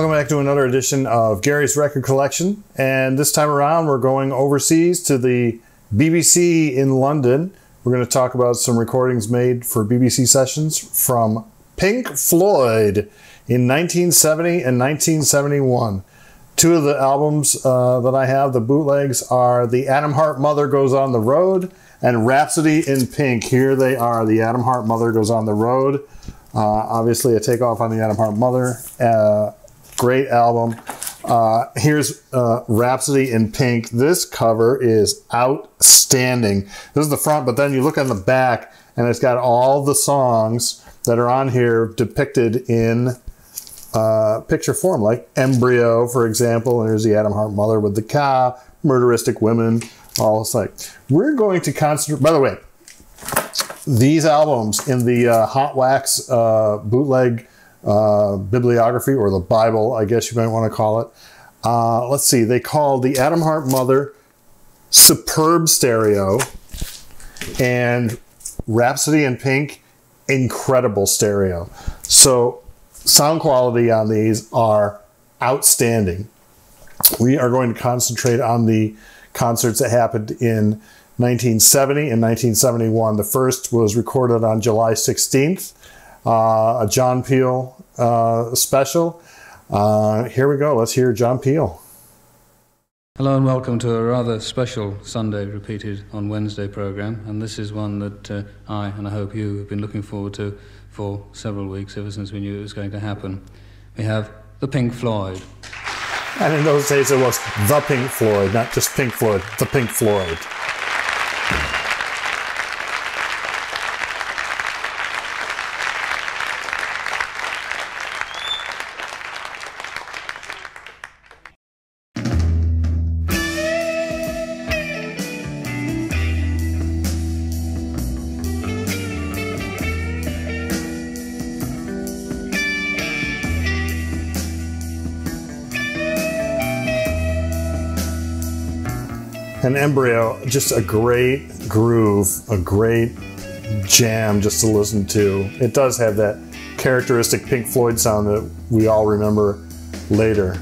Welcome back to another edition of Gary's Record Collection. And this time around, we're going overseas to the BBC in London. We're going to talk about some recordings made for BBC sessions from Pink Floyd in 1970 and 1971. Two of the albums uh, that I have, the bootlegs, are The Atom Heart Mother Goes on the Road and Rhapsody in Pink. Here they are The Atom Heart Mother Goes on the Road. Uh, obviously, a takeoff on The Atom Heart Mother. Uh, Great album. Uh, here's uh, Rhapsody in Pink. This cover is outstanding. This is the front, but then you look on the back, and it's got all the songs that are on here depicted in uh, picture form, like Embryo, for example. And there's the Atom Heart Mother with the cow, Murderistic Women, all it's like. We're going to concentrate, by the way, these albums in the uh, Hot Wax uh, bootleg uh, bibliography or the Bible, I guess you might want to call it. Uh, let's see, they call the Atom Heart Mother Superb Stereo and Rhapsody in Pink Incredible Stereo. So, sound quality on these are outstanding. We are going to concentrate on the concerts that happened in 1970 and 1971. The first was recorded on July 16th uh, a John Peel uh, special. Uh, here we go. Let's hear John Peel. Hello and welcome to a rather special Sunday repeated on Wednesday program. And this is one that uh, I and I hope you have been looking forward to for several weeks, ever since we knew it was going to happen. We have the Pink Floyd. And in those days, it was the Pink Floyd, not just Pink Floyd, the Pink Floyd. An embryo, just a great groove, a great jam just to listen to. It does have that characteristic Pink Floyd sound that we all remember later.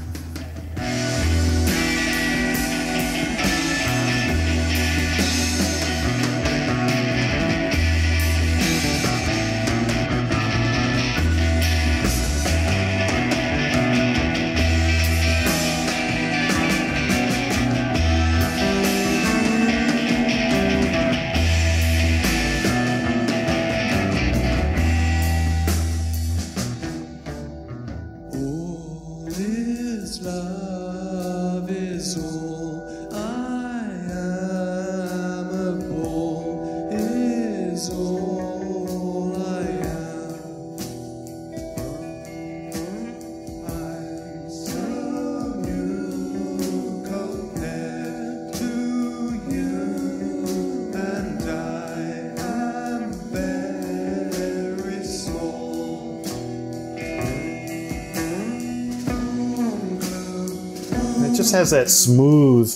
Just has that smooth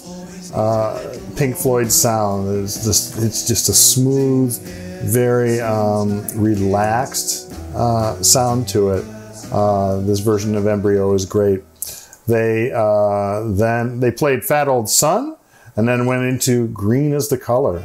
uh, Pink Floyd sound. It's just, it's just a smooth, very um, relaxed uh, sound to it. Uh, this version of Embryo is great. They uh, then they played Fat Old Sun, and then went into Green Is the Color.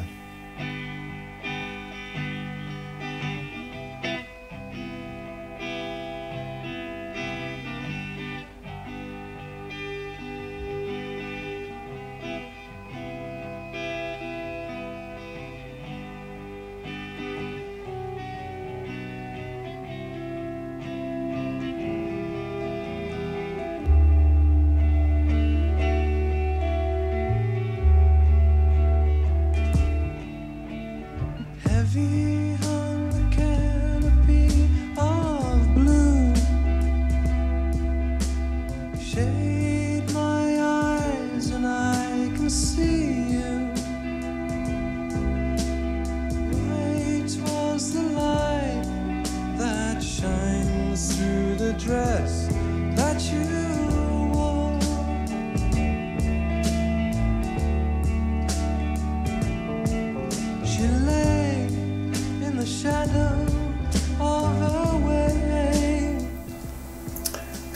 take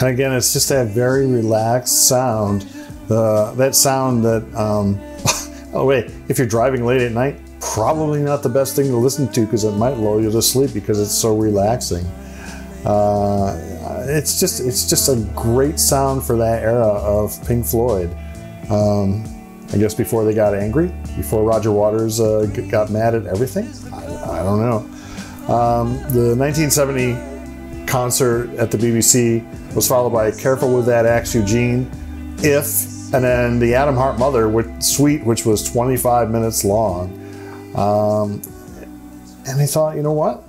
And again, it's just that very relaxed sound. That sound that um, oh wait, if you're driving late at night, probably not the best thing to listen to because it might lull you to sleep because it's so relaxing. Uh, it's just it's just a great sound for that era of Pink Floyd. Um, I guess before they got angry, before Roger Waters uh, got mad at everything. I, I don't know. Um, the 1970 concert at the BBC was followed by "Careful with That Axe, Eugene," "If," and then the Atom Heart Mother with "Suite," which was 25 minutes long. Um, and they thought, you know what?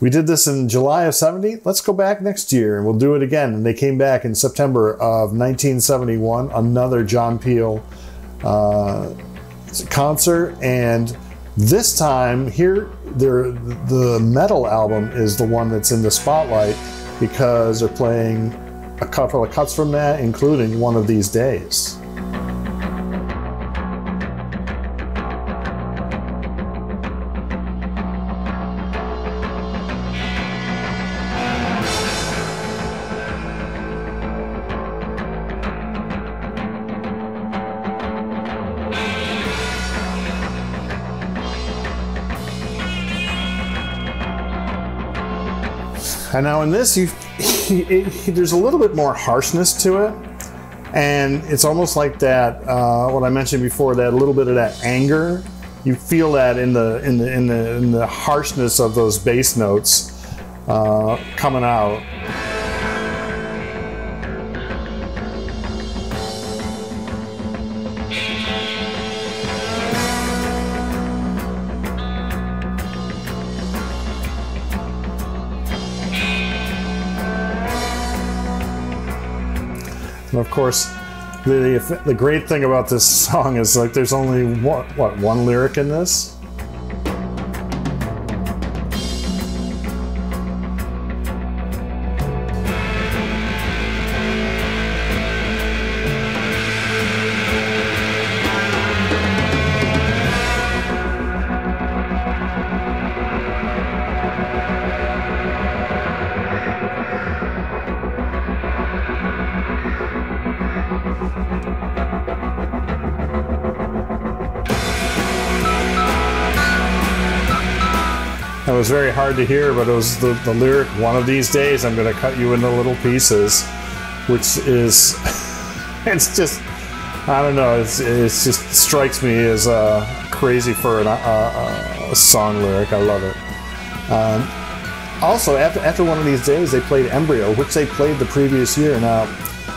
We did this in July of 70. Let's go back next year and we'll do it again. And they came back in September of 1971, another John Peel uh, concert. And this time, here, the Meddle album is the one that's in the spotlight because they're playing a couple of cuts from that, including one of these days. And now in this, you, there's a little bit more harshness to it, and it's almost like that. Uh, what I mentioned before, that little bit of that anger. You feel that in the in the in the, in the harshness of those bass notes uh, coming out. And of course, the, the great thing about this song is like there's only what, what one lyric in this? It was very hard to hear, but it was the, the lyric, one of these days I'm going to cut you into little pieces, which is, it's just, I don't know, it's, it's just strikes me as uh, crazy for an, uh, a song lyric. I love it. Um, also, after, after one of these days, they played Embryo, which they played the previous year. Now,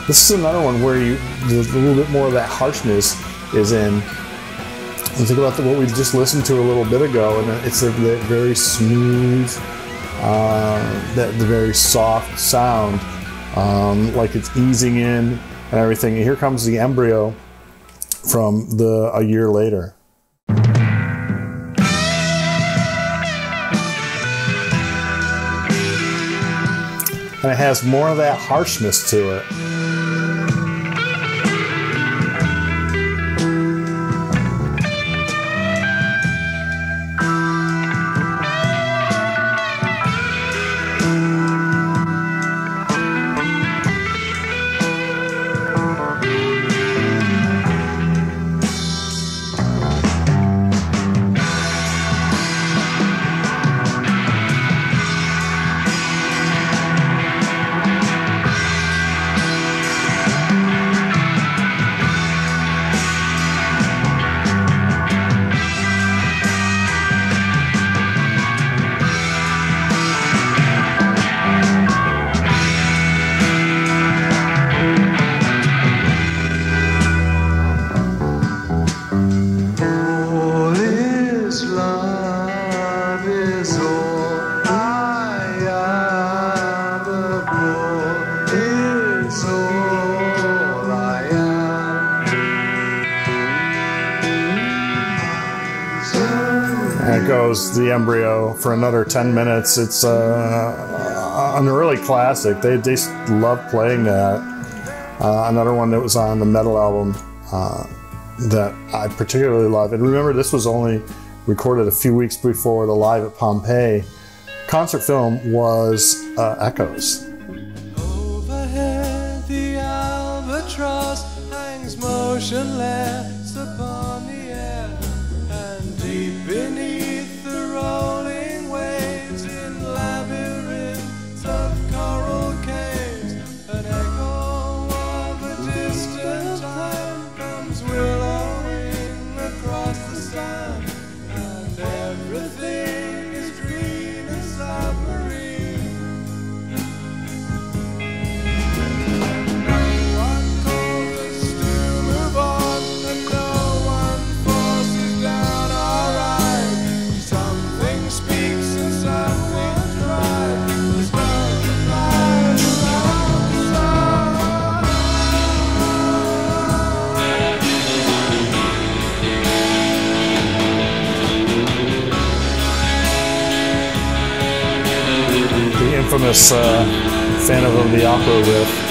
this is another one where you, a little bit more of that harshness is in and think about the, what we just listened to a little bit ago, and it's a, that very smooth, uh, that the very soft sound, um, like it's easing in and everything. And here comes the embryo from the a year later. And it has more of that harshness to it. The embryo for another 10 minutes. It's uh, an early classic. They, they love playing that. Uh, another one that was on the Meddle album uh, that I particularly love. And remember, this was only recorded a few weeks before the Live at Pompeii concert film was uh, Echoes. Infamous uh, Phantom of the Opera riff.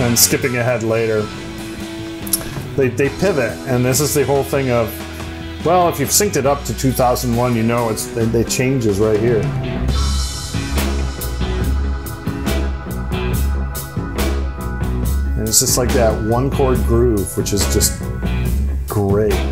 And skipping ahead later, they, they pivot, and this is the whole thing of, well, if you've synced it up to 2001, you know it's they, they changes right here. And it's just like that one chord groove, which is just great.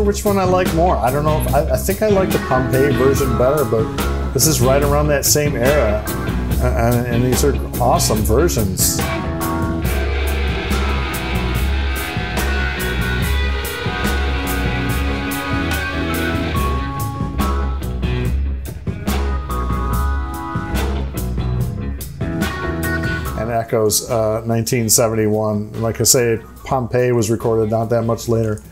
Sure which one I like more. I don't know if I, I think I like the Pompeii version better, but this is right around that same era, and, and these are awesome versions. and echoes uh, 1971. Like I say, Pompeii was recorded not that much later.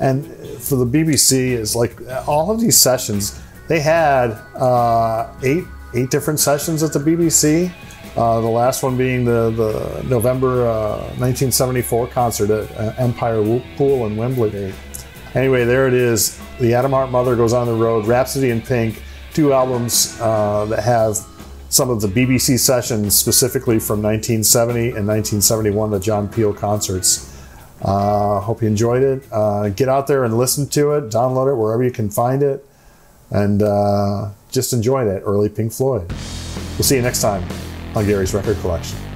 And for the BBC, is like all of these sessions. They had uh, eight eight different sessions at the BBC. Uh, the last one being the the November uh, 1974 concert at uh, Empire Pool in Wembley. Anyway, there it is. The Atom Heart Mother goes on the road. Rhapsody in Pink, two albums uh, that have some of the BBC sessions specifically from 1970 and 1971, the John Peel concerts. Uh, hope you enjoyed it. Uh, get out there and listen to it, download it wherever you can find it, and uh, just enjoy that early Pink Floyd. We'll see you next time on Gary's Record Collection.